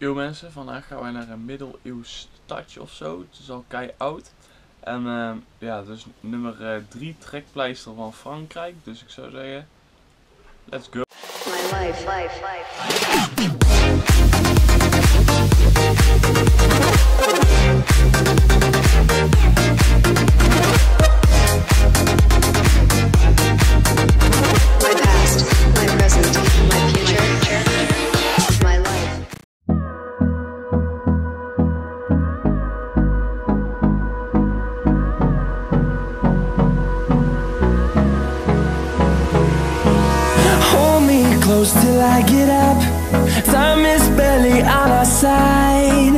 Yo mensen, vandaag gaan wij naar een middeleeuws stadje of zo. Het is al kei oud. En uh, ja, dus nummer 3 uh, trekpleister van Frankrijk. Dus ik zou zeggen, let's go. My life, life, life. Close till I get up. Time is barely on our side.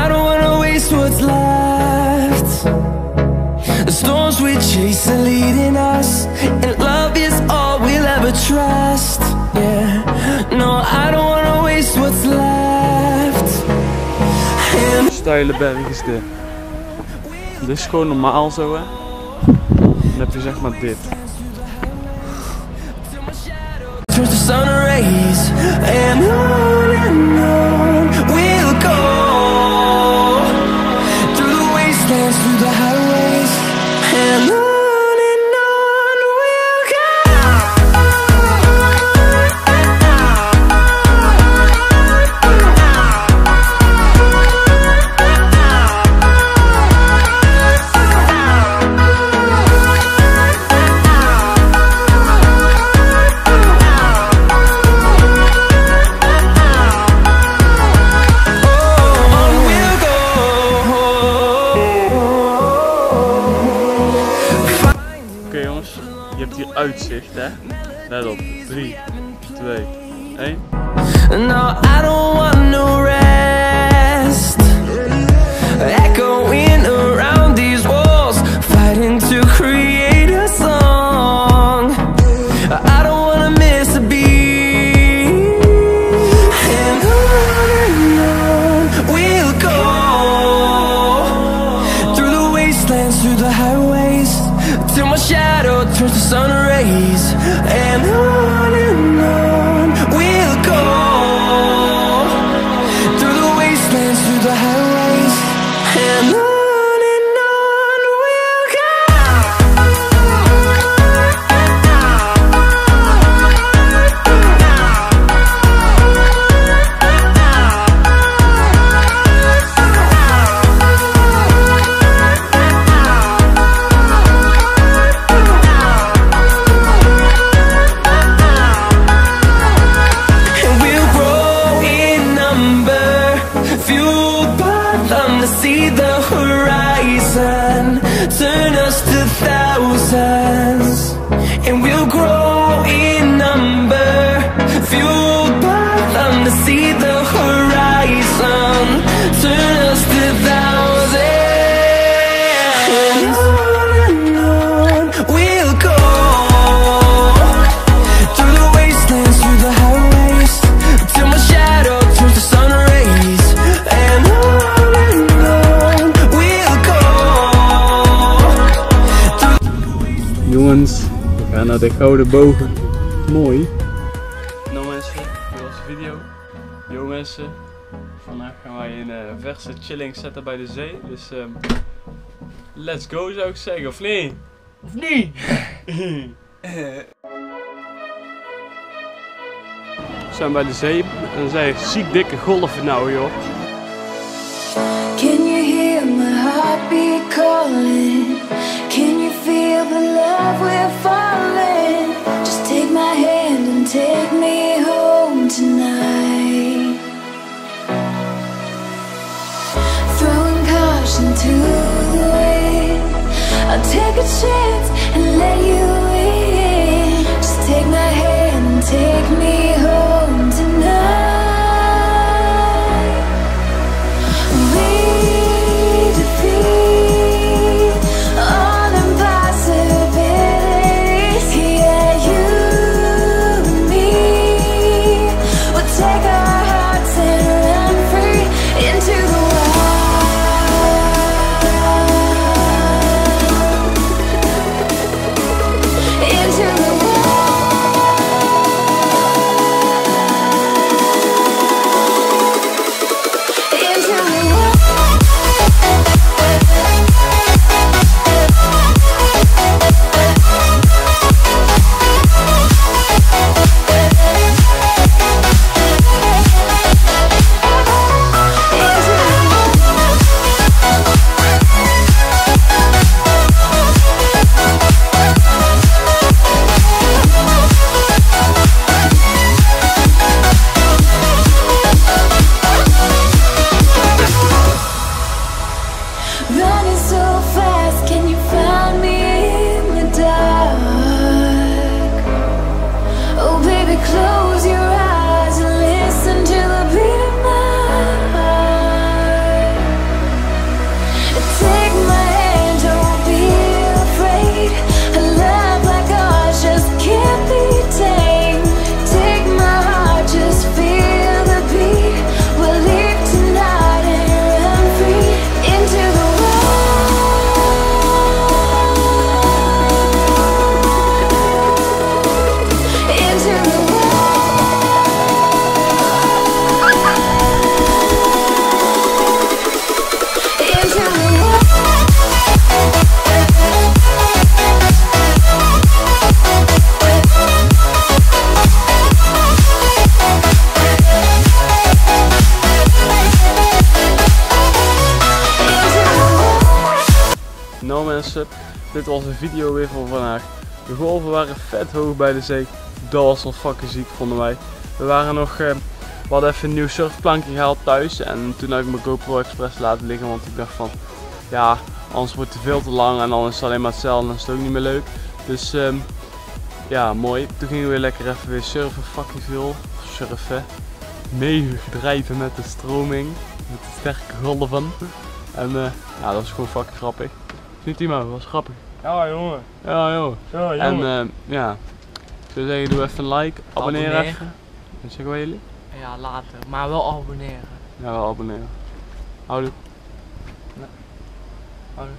I don't wanna waste what's left. The storms we chase are leading us And love is all we'll ever trust. Yeah, no, I don't wanna waste what's left. And berg is dit Dit is gewoon normaal zo hè? Dan heb je zeg maar dit turns to sun rays and on and on hier uitzicht, hè? Let op. 3, 2, 1. No, I don't want no rest. Naar de Gouden Bogen. Mooi. Nou mensen, dit was de video. Yo mensen, vandaag gaan wij een uh, verse chilling zetten bij de zee. Dus um, let's go zou ik zeggen, of niet? Of niet? We zijn bij de zee en er zijn ziek dikke golven nou joh. Can you hear my heartbeat calling? Can the wind. I'll take a chance and let you in. Just take my hand and take me Dit was een video weer voor vandaag. De golven waren vet hoog bij de zee. Dat was nog fucking ziek vonden wij. We waren nog, hadden even een nieuw surfplankje gehaald thuis. En toen heb ik mijn GoPro Express laten liggen. Want ik dacht van, ja, anders wordt het veel te lang. En dan is het alleen maar hetzelfde en dan is het ook niet meer leuk. Dus ehm, ja, mooi. Toen gingen we weer lekker even weer surfen. Fucking veel. Surfen. Meegedrijven met de stroming. Met de sterke golven. En eh, ja, dat was gewoon fucking grappig. Niet Timo, dat was grappig. Ja jongen. Ja joh. Ja En jongen. eh, ja, ik zou zeggen doe even een like, abonneer Abonneer. even. En zeggen wij jullie? Ja, later. Maar wel abonneren. Ja, wel abonneren. Houdoe. Houdoe.